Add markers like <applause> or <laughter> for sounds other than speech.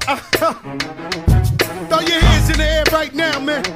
<laughs> Throw your hands in the air right now, man.